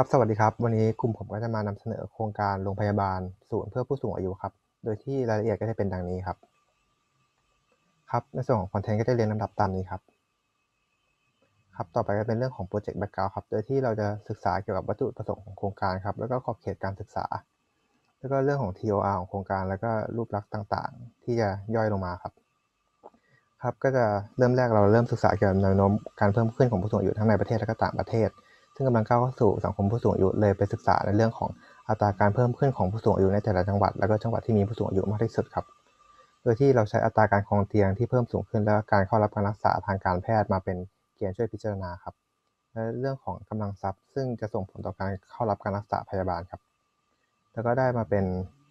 ครับสวัสดีครับ วันนี้กลุ่มผมก็จะมานำเสนอโครงการโรงพยาบาลศูนย์เพื่อผู้สูงอายุครับ โดยที่รายละเอียดก็จะเป็นดังนี้ครับ ครับ ในส่วนของ content ก็จะเรียงลำดับตามนี้ครับ ครับ ต่อไปก็เป็นเรื่องของ project background ครับ โดยที่เราจะศึกษาเกี่ยวกับวัตถุประสงค์ของโครงการครับ แล้วก็ขอบเขตการศึกษา แล้วก็เรื่องของ TOR ของโครงการ แล้วก็รูปลักษณ์ต่างๆ ที่จะย่อยลงมาครับ ครับ ก็จะเริ่มแรกเราเริ่มศึกษาเกี่ยวกับแนวโน้มการเพิ่มขึ้นของผู้สูงอายุทั้งในประเทศและก็ต่างประเทศ ซึ่งกำลังก้าวเข้าสู่สังคมผู้สูงอายุเลยไปศึกษาในเรื่องของอัตราการเพิ่มขึ้นของผู้สูงอายุในแต่ละจังหวัด แล้วก็จังหวัดที่มีผู้สูงอายุมากที่สุดครับ โดยที่เราใช้อัตราการครองเตียงที่เพิ่มสูงขึ้น และการเข้ารับการรักษาทางการแพทย์มาเป็นเกณฑ์ช่วยพิจารณาครับ และเรื่องของกำลังทรัพย์ ซึ่งจะส่งผลต่อการเข้ารับการรักษาพยาบาลครับ แล้วก็ได้มาเป็น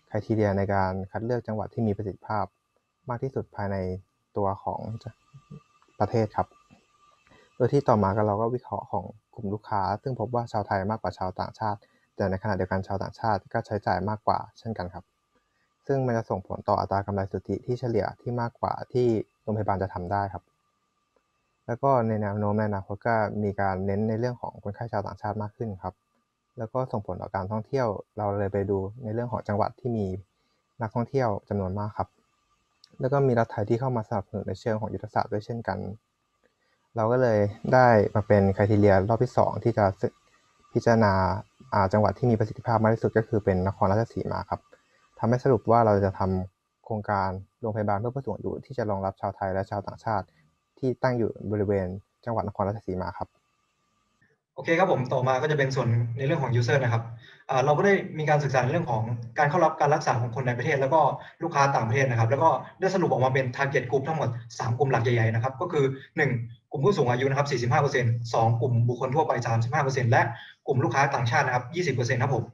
ไครทีเรียในการคัดเลือกจังหวัดที่มีประสิทธิภาพมากที่สุดภายในตัวของประเทศครับ โดยที่ต่อมาก็เราก็วิเคราะห์ของ กลุ่มลูกค้า ซึ่งพบว่าชาวไทยมากกว่าชาวต่างชาติ แต่ในขณะเดียวกันชาวต่างชาติก็ใช้จ่ายมากกว่าเช่นกันครับ ซึ่งมันจะส่งผลต่ออัตรากำไรสุทธิที่เฉลี่ยที่มากกว่าที่โรงพยาบาลจะทำได้ครับ แล้วก็ในแนวโน้มในอนาคตก็มีการเน้นในเรื่องของคนไข้ชาวต่างชาติมากขึ้นครับ แล้วก็ส่งผลต่อการท่องเที่ยว เราเลยไปดูในเรื่องของจังหวัดที่มีนักท่องเที่ยวจำนวนมากครับ แล้วก็มีรัฐไทยที่เข้ามาสนับสนุนในเชิงของยุทธศาสตร์ด้วยเช่นกัน เราก็เลยได้มาเป็นครทีเรียรอบที่ 2 ที่จะพิจารณาจังหวัดที่มีประสิทธิภาพมากที่สุดก็คือเป็นนครราชสีมาครับทำให้สรุปว่าเราจะทำโครงการโรงพยาบาลเพื่อผู้สูงอายุที่จะรองรับชาวไทยและชาวต่างชาติ ที่ตั้งอยู่บริเวณจังหวัดนครราชสีมาครับ โอเคครับผมต่อมาก็จะเป็นส่วนในเรื่องของ user นะครับเราก็ได้มีการศึกษาในเรื่องของการเข้ารับการรักษาของคนในประเทศ แล้วก็ลูกค้าต่างประเทศนะครับ แล้วก็ได้สรุปออกมาเป็น target group ทั้งหมด 3 กลุ่มหลักใหญ่ๆนะครับ ก็คือ 1 กลุ่มผู้สูงอายุนะครับ 45% 2 กลุ่มบุคคลทั่วไป 35%และกลุ่มลูกค้าต่างชาตินะครับ 20%ครับผม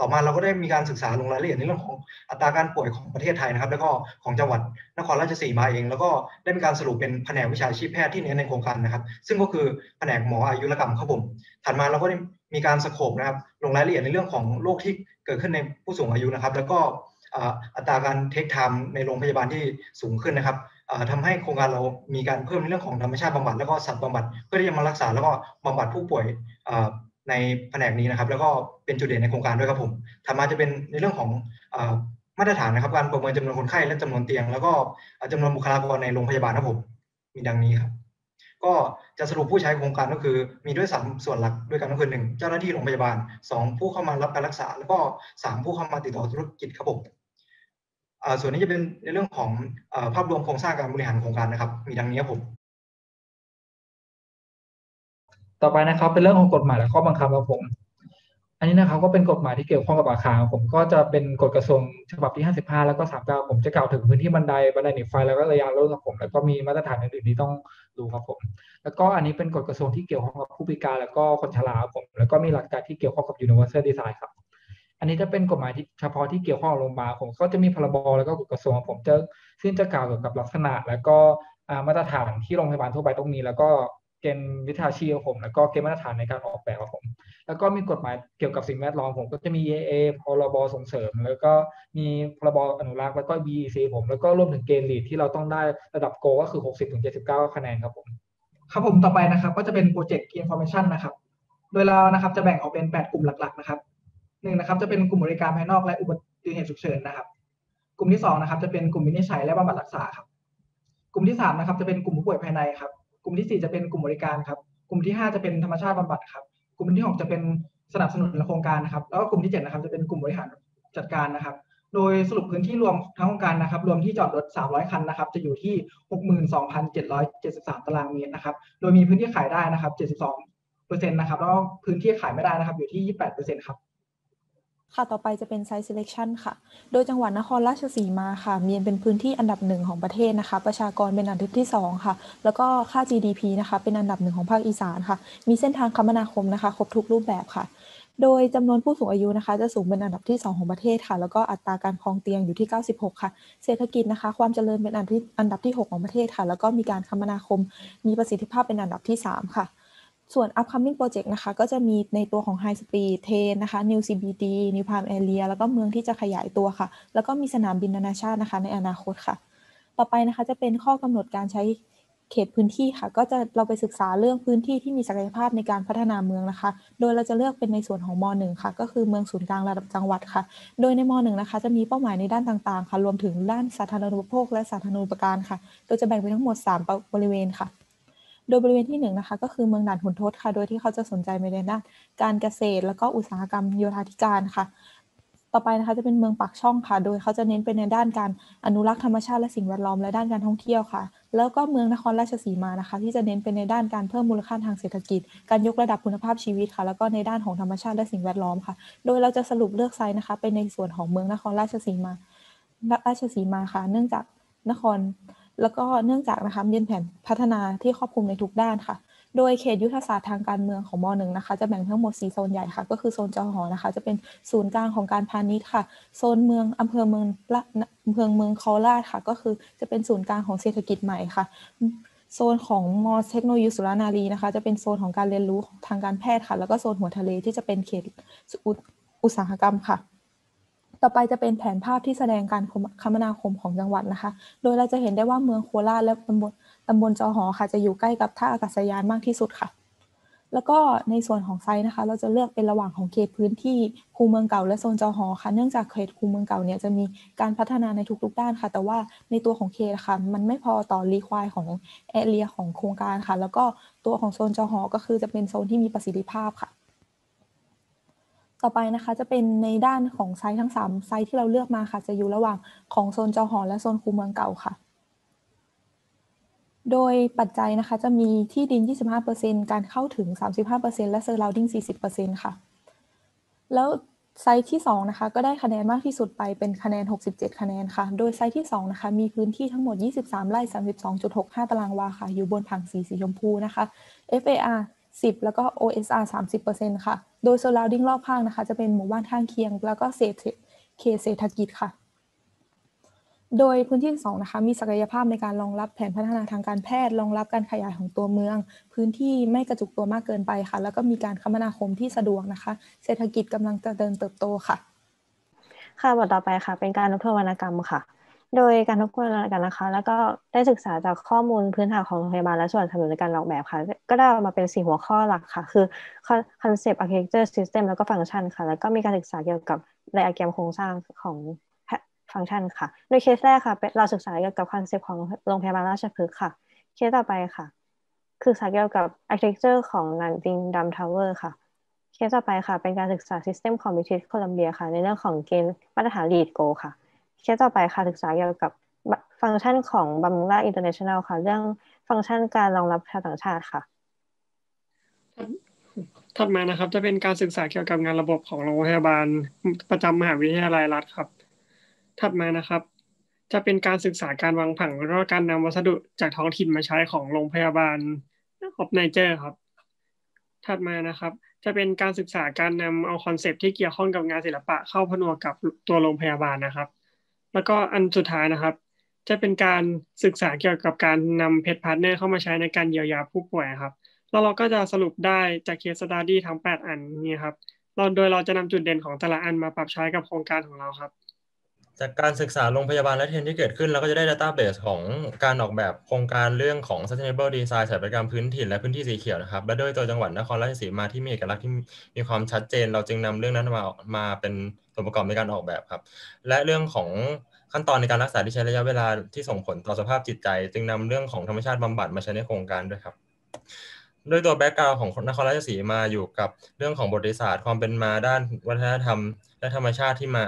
ต่อมาเราก็ได้มีการศึกษาลงรายละเอียดในเรื่องของอัตราการป่วยของประเทศไทยนะครับ แล้วก็ของจังหวัดนครราชสีมาเอง แล้วก็ได้มีการสรุปเป็นแผนกวิชาชีพแพทย์ที่เน้นในโครงการนะครับ ซึ่งก็คือแผนกหมออายุรกรรมครับผมถัดมาเราก็ได้มีการสโคปนะครับลงรายละเอียดในเรื่องของโรคที่เกิดขึ้นในผู้สูงอายุนะครับ แล้วก็อัตราการเทคไทม์ในโรงพยาบาลที่สูงขึ้นนะครับทำให้โครงการเรามีการเพิ่มในเรื่องของธรรมชาติบำบัดแล้วก็สัตว์บำบัดเพื่อที่จะมารักษาแล้วก็บำบัดผู้ป่วย ในแผนกนี้นะครับ แล้วก็เป็นจุดเด่นในโครงการด้วยครับผมถัดมาจะเป็นในเรื่องของมาตรฐานนะครับ การประเมินจำนวนคนไข้และจำนวนเตียง แล้วก็จำนวนบุคลากรในโรงพยาบาลครับผมมีดังนี้ครับก็จะสรุปผู้ใช้โครงการก็คือ มีด้วย 3 ส่วนหลักด้วยกันก็คือ 1 เจ้าหน้าที่โรงพยาบาล 2 ผู้เข้ามารับการรักษา แล้วก็ 3 ผู้เข้ามาติดต่อธุรกิจครับผมส่วนนี้จะเป็นในเรื่องของภาพรวมโครงสร้างการบริหารโครงการนะครับ มีดังนี้ครับผม ต่อไปนะครับ เป็นเรื่องของกฎหมายและข้อบังคับครับผม อันนี้นะครับก็เป็นกฎหมายที่เกี่ยวข้องกับอาคารผมก็จะเป็นกฎกระทรวงฉบับที่ 55 แล้วก็39ผมจะกล่าวถึงพื้นที่บันไดบันไดหนีไฟแล้วก็ระยะรถครับผม แล้วก็มีมาตรฐานอื่นๆที่ต้องดูครับผม แล้วก็อันนี้เป็นกฎกระทรวงที่เกี่ยวข้องกับผู้พิการแล้วก็คนชราครับผม แล้วก็มีหลักการที่เกี่ยวข้องกับ universal design ครับอันนี้จะเป็นกฎหมายที่เฉพาะที่เกี่ยวข้องกับโรงพยาบาลผมก็จะมีพรบแล้วก็กฎกระทรวงผมจะซึ่งจะกล่าวเกี่ยวกับลักษณะ แล้วก็มาตรฐานที่โรงพยาบาลทั่วไปต้องมีแล้วก็ เกณฑ์วิชาชีพผม แล้วก็เกณฑ์มาตรฐานในการออกแบบของผม แล้วก็มีกฎหมายเกี่ยวกับสิ่งแวดล้อมผมก็จะมี EA พรบส่งเสริม แล้วก็มีพรบอนุรักษ์แล้วก็ BEC ผมแล้วก็รวมถึงเกณฑ์ลีดที่เราต้องได้ระดับโกก็คือ 60-79 คะแนนครับผมครับผมต่อไปนะครับก็จะเป็นโปรเจกต์ Key Information นะครับ โดยเรานะครับจะแบ่งออกเป็น 8 กลุ่มหลัก ๆ นะครับหนึ่งนะครับจะเป็นกลุ่มบริการภายนอกและอุบัติเหตุฉุกเฉินนะครับ กลุ่มที่2นะครับจะเป็นกลุ่มวินิจฉัยและบำบัดรักษาครับ กลุ่มที่3นะครับจะเป็นกลุ่มผู้ป่วยภายในครับ กลุ่มที่ 4 จะเป็นกลุ่มบริการครับ กลุ่มที่ 5 จะเป็นธรรมชาติบำบัดครับ กลุ่มที่ 6 จะเป็นสนับสนุนโครงการนะครับ แล้วก็กลุ่มที่7นะครับจะเป็นกลุ่มบริหารจัดการนะครับ โดยสรุปพื้นที่รวมทั้งโครงการนะครับ รวมที่จอดรถ 300 คันนะครับ จะอยู่ที่ 62,773 ตารางเมตรนะครับ โดยมีพื้นที่ขายได้นะครับ 72เปอร์เซ็นต์นะครับ แล้วพื้นที่ขายไม่ได้นะครับ อยู่ที่ 28เปอร์เซ็นต์ครับ ค่ะ ต่อไปจะเป็น Site Selection ค่ะ โดยจังหวัดนครราชสีมาค่ะ มีเป็นพื้นที่อันดับหนึ่งของประเทศนะคะ ประชากรเป็นอันดับที่ 2 ค่ะ แล้วก็ค่า GDP นะคะ เป็นอันดับหนึ่งของภาคอีสานค่ะ มีเส้นทางคมนาคมนะคะ ครบทุกรูปแบบค่ะ โดยจำนวนผู้สูงอายุนะคะ จะสูงเป็นอันดับที่ 2 ของประเทศค่ะ แล้วก็อัตราการครองเตียงอยู่ที่ 96 ค่ะ เศรษฐกิจนะคะ ความเจริญเป็นอันที่อันดับที่6ของประเทศค่ะ แล้วก็มีการคมนาคม มีประสิทธิภาพเป็นอันดับที่ 3 ค่ะ ส่วน upcoming project นะคะ ก็จะมีในตัวของ high speed train นะคะ new CBD new prime area แล้วก็เมืองที่จะขยายตัวค่ะ แล้วก็มีสนามบินนานาชาตินะคะ ในอนาคตค่ะ ต่อไปนะคะจะเป็นข้อกำหนดการใช้เขตพื้นที่ค่ะ ก็จะเราไปศึกษาเรื่องพื้นที่ที่มีศักยภาพในการพัฒนาเมืองนะคะ โดยเราจะเลือกเป็นในส่วนของม .1 ค่ะ ก็คือเมืองศูนย์กลางระดับจังหวัดค่ะ โดยในม .1 นะคะ จะมีเป้าหมายในด้านต่างๆ ค่ะ รวมถึงด้านสาธารณูปโภคและสาธารณูปการค่ะ โดยจะแบ่งเป็นทั้งหมด 3 บริเวณค่ะ โดยบริเวณที่1นงนะคะก็คือเมืองด่านขุนทดค่ะ โดยที่เขาจะสนใจในด้านการเกษตร แล้วก็อุตสาหกรรมโยธาธิการค่ะ ต่อไปนะคะจะเป็นเมืองปากช่องค่ะ โดยเขาจะเน้นไปในด้านการอนุรักษ์ธรรมชาติและสิ่งแวดล้อมและด้านการท่องเที่ยวค่ะ แล้วก็เมืองนครราชสีมานะคะ ที่จะเน้นไปในด้านการเพิ่มมูลค่าทางเศรษฐกิจ การยกระดับคุณภาพชีวิตค่ะ แล้วก็ในด้านของธรรมชาติและสิ่งแวดล้อมค่ะ โดยเราจะสรุปเลือกไซต์นะคะเป็นในส่วนของเมืองนครราชสีมา ราชสีมาค่ะ เนื่องจากนคร แล้วก็เนื่องจากนะคะมีแผนพัฒนาที่ครอบคลุมในทุกด้านค่ะ โดยเขตยุทธศาสตร์ทางการเมืองของม .1 นะคะ จะแบ่งทั้งหมด 4 โซนใหญ่ค่ะ ก็คือโซนจอหอนะคะ จะเป็นศูนย์กลางของการพาณิชย์ค่ะ โซนเมืองอำเภอเมืองละอำเภอเมืองโคราชค่ะ ก็คือจะเป็นศูนย์กลางของเศรษฐกิจใหม่ค่ะโซนของมอเทคโนโลยีสุรานารีนะคะ จะเป็นโซนของการเรียนรู้ทางการแพทย์ค่ะ แล้วก็โซนหัวทะเลที่จะเป็นเขตอุตสาหกรรมค่ะ ต่อไปจะเป็นแผนภาพที่แสดงการคมนาคมของจังหวัดนะคะ โดยเราจะเห็นได้ว่าเมืองโคราชและตำบลตำบลจอหอค่ะ จะอยู่ใกล้กับท่าอากาศยานมากที่สุดค่ะ แล้วก็ในส่วนของไซต์นะคะ เราจะเลือกเป็นระหว่างของเขตพื้นที่คูเมืองเก่าและโซนจอหอค่ะ เนื่องจากเขตคูเมืองเก่าเนี่ยจะมีการพัฒนาในทุกๆด้านค่ะ แต่ว่าในตัวของเขตค่ะ มันไม่พอต่อรีควายของแอเรียของโครงการค่ะ แล้วก็ตัวของโซนจอหอก็คือจะเป็นโซนที่มีประสิทธิภาพค่ะ ต่อไปนะคะจะเป็นในด้านของไซต์ทั้ง 3 ไซต์ที่เราเลือกมาค่ะ จะอยู่ระหว่างของโซนจอหอ และโซนคูเมืองเก่าค่ะ โดยปัจจัยนะคะจะมีที่ดิน 25%การเข้าถึง 35%และ surrounding 40%ค่ะ แล้วไซต์ที่ 2 นะคะ ก็ได้คะแนนมากที่สุดไปเป็นคะแนน 67 คะแนนค่ะ โดยไซต์ที่ 2 นะคะ มีพื้นที่ทั้งหมด 23 ไร่ 32.65 ตารางวาค่ะ อยู่บนผังสีสีชมพูนะคะ FAR 10 แล้วก็ OSR 30%ค่ะ โดย surrounding รอบข้างนะคะ จะเป็นหมู่บ้านข้างเคียง แล้วก็เศรษฐเขตเศรษฐกิจค่ะ โดยพื้นที่2นะคะ มีศักยภาพในการรองรับแผนพัฒนาทางการแพทย์ รองรับการขยายของตัวเมือง พื้นที่ไม่กระจุกตัวมากเกินไปค่ะ แล้วก็มีการคมนาคมที่สะดวกนะคะ เศรษฐกิจกำลังจะเดินเติบโตค่ะ ค่ะบทต่อไปค่ะ เป็นการทบทวนวรรณกรรมค่ะ โดยการทบทวนกรรมนะคะ แล้วก็ได้ศึกษาจากข้อมูลพื้นฐานของโรงพยาบาลและส่วนสนับสนุนในการออกแบบค่ะ ก็ได้ออกมาเป็นสี่หัวข้อหลักค่ะ คือ concept architecture system แล้วก็ฟังก์ชันค่ะ แล้วก็มีการศึกษาเกี่ยวกับไดอะแกรมโครงสร้างของฟังก์ชันค่ะ โดยเคสแรกค่ะ เราศึกษาเกี่ยวกับ concept ของโรงพยาบาลราชพฤกษ์ค่ะ เคสต่อไปค่ะ คือศึกษาเกี่ยวกับ architecture ของ Nanjing Drum Tower ค่ะ เคสต่อไปค่ะ เป็นการศึกษา System ของ British Columbia ค่ะ ในเรื่องของเกณฑ์มาตรฐาน LEED Gold ค่ะ เคสต่อไปค่ะศึกษาเกี่ยวกับฟังก์ชันของบำรุงราษฎร์ International ค่ะ เรื่องฟังก์ชันการรองรับชาวต่างชาติค่ะถัดมานะครับ จะเป็นการศึกษาเกี่ยวกับงานระบบของโรงพยาบาลประจำมหาวิทยาลัยรัฐครับ ถัดมานะครับ จะเป็นการศึกษาการวางผังแล้วก็การนำวัสดุจากท้องถิ่นมาใช้ของโรงพยาบาล of Niger ครับ ถัดมานะครับ จะเป็นการศึกษาการนำเอา concept ที่เกี่ยวข้องกับงานศิลปะเข้าผนวกกับตัวโรงพยาบาลนะครับ แล้วก็อันสุดท้ายนะครับ จะเป็นการศึกษาเกี่ยวกับการนำ pet partner เข้ามาใช้ในการเยียวยาผู้ป่วยครับแล้วเราก็จะสรุปได้จากเคสสตาดี้ทั้ง 8 อันนี้ครับเราโดยเราจะนำจุดเด่นของแต่ละอันมาปรับใช้กับโครงการของเราครับ จากการศึกษาโรงพยาบาลและเทรนที่เกิดขึ้นเราก็จะได้ Database ของการออกแบบโครงการเรื่องของ Sustainable Design สถาปัตยกรรมพื้นถิ่นและพื้นที่สีเขียวนะครับ และโดยตัวจังหวัดนครราชสีมาที่มีเอกลักษณ์ที่มีความชัดเจน เราจึงนำเรื่องนั้นมามาเป็น ส่วนประกอบในการออกแบบครับ และเรื่องของขั้นตอนในการรักษาที่ใช้ระยะเวลาที่ส่งผลต่อสภาพจิตใจ จึงนำเรื่องของธรรมชาติบำบัดมาใช้ในโครงการด้วยครับโดยตัวแบ็กกราวของนครราชสีมาอยู่กับเรื่องของบทศาสตร์ความเป็นมาด้านวัฒนธรรม และธรรมชาติที่มา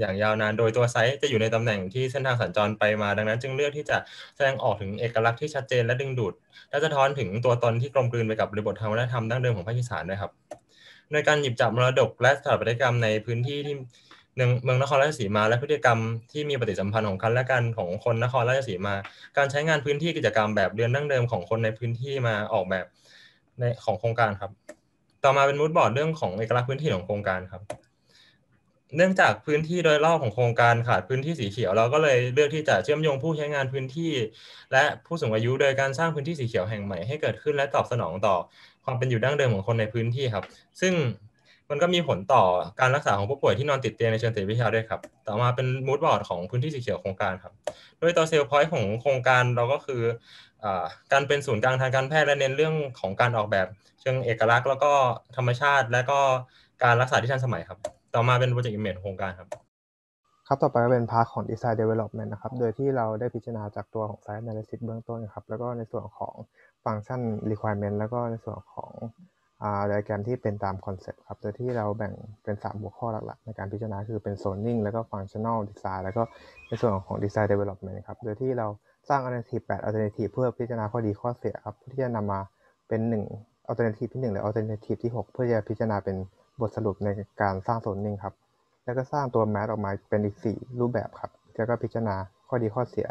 อย่างยาวนาน โดยตัวไซต์จะอยู่ในตำแหน่งที่เส้นทางสัญจรไปมา ดังนั้น จึงเลือกที่จะแสดงออกถึงเอกลักษณ์ที่ชัดเจนและดึงดูด และสะท้อนถึงตัวตนที่กลมกลืนไปกับบริบททางวัฒนธรรมดั้งเดิมของภาคอีสานด้วยครับ โดยการหยิบจับมรดกและสถาปัตยกรรมในพื้นที่ที่เมืองนครราชสีมา และพฤติกรรมที่มีปฏิสัมพันธ์ของกันและกันของคนนครราชสีมา การใช้งานพื้นที่กิจกรรมแบบเรือนดั้งเดิมของคนในพื้นที่มาออกแบบในของโครงการครับ ต่อมาเป็นมูดบอร์ดเรื่องของเอกลักษณ์พื้นที่ของโครงการครับ เนื่องจากพื้นที่โดยรอบของโครงการขาดพื้นที่สีเขียวเราก็เลยเลือกที่จะเชื่อมโยงผู้ใช้งานพื้นที่ และผู้สูงอายุโดยการสร้างพื้นที่สีเขียวแห่งใหม่ให้เกิดขึ้นและตอบสนองต่อ ความเป็นอยู่ดั้งเดิมของคนในพื้นที่ครับ ซึ่งมันก็มีผลต่อการรักษาของผู้ป่วยที่นอนติดเตียงในเชิงจิตวิทยาด้วยครับ ต่อมาเป็น mood board ของพื้นที่สีเขียวโครงการครับ โดยตัว sell point ของโครงการเราก็คือการเป็นศูนย์กลางทางการแพทย์และเน้นเรื่องของการออกแบบ เชิงเอกลักษณ์ แล้วก็ธรรมชาติ และก็การรักษาที่ทันสมัยครับ ต่อมาเป็น project image โครงการครับ ครับ ต่อไปก็เป็น part ของ Design Development นะครับ โดยที่เราได้พิจารณาจากตัวของ Site Analysis เบื้องต้นครับ แล้วก็ในส่วนของ Function Requirement แล้วก็ในส่วนของอไดอะแกรมที่เป็นตาม concept ครับ โดยที่เราแบ่งเป็น 3 หัวข้อหลักๆ ในการพิจารณาคือเป็น Zoning แล้วก็ Functional Design แล้วก็ในส่วนของ Design Development ครับ โดยที่เราสร้าง Alternative 8 Alternative เพื่อพิจารณาข้อดีข้อเสียครับที่จะนำมาเป็น 1 Alternative ที่ 1 หรือ Alternative ที่ 6 เพื่อจะพิจารณาเป็นบทสรุปในการสร้าง Zoning ครับ แล้วก็สร้างตัว mass ออกมาเป็นอีก 4 รูปแบบครับ แล้วก็พิจารณาข้อดีข้อเสีย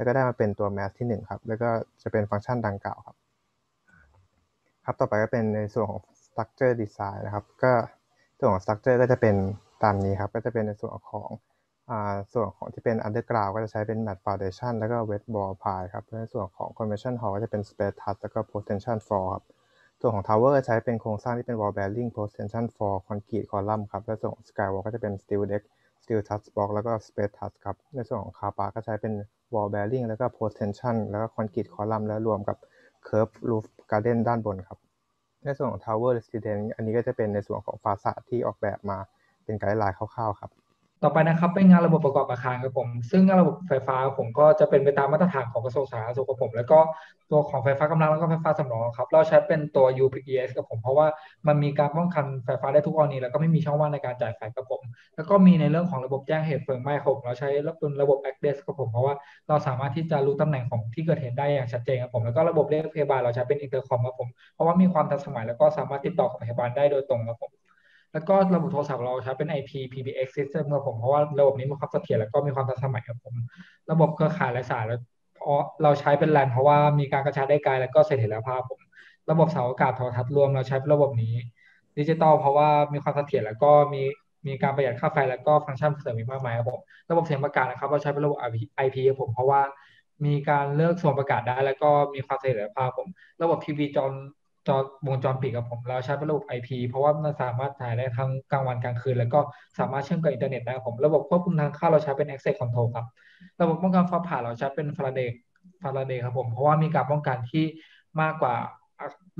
แล้วก็ได้มาเป็นตัวแมสที่ 1 ครับ แล้วก็จะเป็นฟังก์ชันดังกล่าวครับ ครับ ต่อไปก็เป็นในส่วนของ structure design นะครับ ก็ส่วนของ structure ก็จะเป็นตามนี้ครับ ก็จะเป็นในส่วนของอ่าส่วนของที่เป็น underground ก็จะใช้เป็น mat foundation แล้วก็ wet wall pile ครับในส่วนของ convention hall ก็จะเป็น space touch แล้วก็ post tension floor ครับ ส่วนของ Tower ใช้เป็นโครงสร้างที่เป็น wall bearing post tension for concrete column ครับ และส่วนของ skywall ก็จะเป็น steel deck steel touch box แล้วก็ space touch ครับ ในส่วนของ car park ก็ใช้เป็น wall bearing แล้วก็ post tension แล้วก็ concrete column แล้วรวมกับ curve roof garden ด้านบนครับ ในส่วนของ Tower Residence อันนี้ก็จะเป็นในส่วนของฟาซาดที่ออกแบบมาเป็นไกด์ไลน์คร่าวๆครับ ต่อไปนะครับเป็นงานระบบประกอบอาคารครับผม ซึ่งงานระบบไฟฟ้าผมก็จะเป็นไปตามมาตรฐานของกระทรวงสาธารณสุขครับผม แล้วก็ตัวของไฟฟ้ากำลังแล้วก็ไฟฟ้าสำรองครับ เราใช้เป็นตัว UPS ครับผม เพราะว่ามันมีการป้องกันไฟฟ้าได้ทุกกรณีแล้วก็ไม่มีช่องว่างในการจ่ายไฟครับผม แล้วก็มีในเรื่องของระบบแจ้งเหตุเพลิงไหม้ครับผมเราใช้เป็นระบบ Address ครับผม เพราะว่าเราสามารถที่จะรู้ตำแหน่งของที่เกิดเหตุได้อย่างชัดเจนครับผม แล้วก็ระบบเรียกพยาบาลเราใช้เป็นอินเตอร์คอมครับผม เพราะว่ามีความทันสมัยแล้วก็สามารถติดต่อกับพยาบาลได้โดยตรงครับผม แล้วก็ระบบโทรศัพท์เราใช้เป็น IP PBX system ครับผมเพราะว่าระบบนี้มีความเสถียรแล้วก็มีความทันสมัยครับผม ระบบเครือข่ายไร้สายแล้วเราใช้เป็นแลนเพราะว่ามีการกระจายได้ไกลแล้วก็เสถียรครับผม ระบบเสาอากาศโทรทัศน์รวมเราใช้เป็นระบบนี้ ดิจิตอลเพราะว่ามีความเสถียรแล้วก็มีมีการประหยัดค่าไฟแล้วก็ฟังก์ชันเสริมอีกมากมายครับผมระบบเสียงประกาศนะครับ เราใช้เป็นระบบ IP ครับผมเพราะว่ามีการเลือกส่วนประกาศได้ แล้วก็มีความเสถียรครับผม ระบบทีวีจอ จอวงจรปิดครับผมเราใช้เป็นระบบ IP เพราะว่ามันสามารถถ่ายได้ทั้งกลางวันกลางคืน แล้วก็สามารถเชื่อมกับอินเทอร์เน็ตได้ครับผมระบบควบคุมทางเข้าเราใช้เป็น Access Control ครับ ระบบป้องกันฟ้าผ่าเราใช้เป็น Faraday Faraday ครับผมเพราะว่ามีการป้องกันที่มากกว่า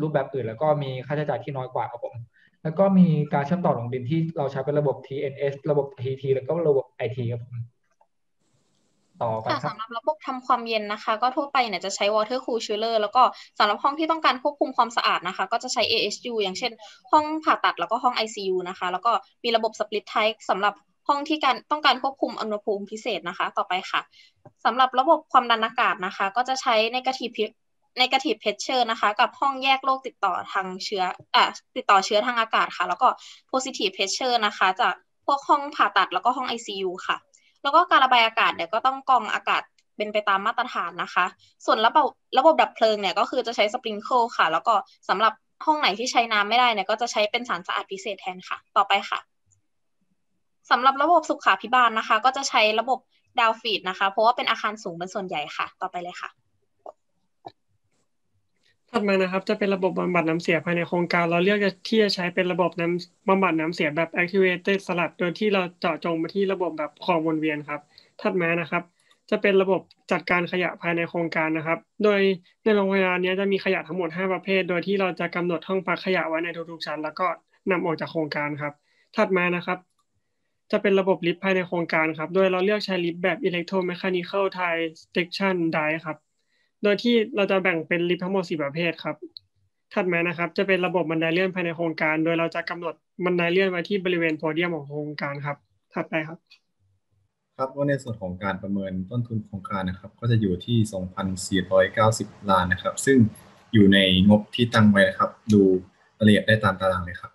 รูปแบบอื่น แล้วก็มีค่าใช้จ่ายที่น้อยกว่าครับผมแล้วก็มีการเชื่อมต่อลงดินที่เราใช้เป็นระบบ TNS ระบบ TT แล้วก็ระบบ IT ครับผม ต่อไปค่ะครับสำหรับระบบทำความเย็นนะคะ ก็ทั่วไปเนี่ยจะใช้ water cool chiller แล้วก็สำหรับห้องที่ต้องการควบคุมความสะอาดนะคะ ก็จะใช้ ASU อย่างเช่น ห้องผ่าตัดแล้วก็ห้อง ICU นะคะ แล้วก็มีระบบ split type สำหรับห้องที่การต้องการควบคุมอุณหภูมิพิเศษนะคะ ต่อไปค่ะสำหรับระบบความดันอากาศนะคะ ก็จะใช้ negative negative pressure นะคะ กับห้องแยกโรคติดต่อทางเชื้ออะติดต่อเชื้อทางอากาศค่ะ แล้วก็ positive pressure นะคะ จากพวกห้องผ่าตัดแล้วก็ห้อง ICU ค่ะ แล้วก็การระบายอากาศเนี่ยก็ต้องกรองอากาศเป็นไปตามมาตรฐานนะคะ ส่วนระบบระบบดับเพลิงเนี่ยก็คือจะใช้สปริงเกิลค่ะ แล้วก็สำหรับห้องไหนที่ใช้น้ำไม่ได้เนี่ยก็จะใช้เป็นสารสะอาดพิเศษแทนค่ะ ต่อไปค่ะสำหรับระบบสุขาพิบาลนะคะ ก็จะใช้ระบบดาวฟีดนะคะ เพราะว่าเป็นอาคารสูงเป็นส่วนใหญ่ค่ะ ต่อไปเลยค่ะ ถัดมานะครับจะเป็นระบบบำบัดน้ำเสียภายในโครงการ เราเลือกที่จะใช้เป็นระบบน้ำบำบัดน้ำเสียแบบ activated สลัดโดยที่เราเจาะจงมาที่ระบบแบบคลองวนเวียนครับถัดมานะครับ จะเป็นระบบจัดการขยะภายในโครงการนะครับ โดยในโรงพยาบาลนี้จะมีขยะทั้งหมด 5 ประเภท โดยที่เราจะกำหนดห้องพักขยะไว้ในทุกๆชั้น แล้วก็นำออกจากโครงการครับ ถัดมานะครับ จะเป็นระบบลิฟต์ภายในโครงการครับ โดยเราเลือกใช้ลิฟต์แบบ electromechanical tie section die ครับ โดยที่เราจะแบ่งเป็นลิฟต์ทั้งหมด4ประเภทครับ ถัดมานะครับ จะเป็นระบบบันไดเลื่อนภายในโครงการ โดยเราจะกำหนดบันไดเลื่อนไว้ที่บริเวณโพเดียมของโครงการครับ ถัดไปครับ ครับว่าในส่วนของการประเมินต้นทุนโครงการนะครับ ก็จะอยู่ที่ 2,490 ล้านนะครับ ซึ่งอยู่ในงบที่ตั้งไว้นะครับ ดูรายละเอียดได้ตามตารางเลยครับ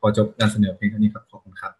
พอจบการเสนอเพียงเท่านี้ครับ ขอบคุณครับ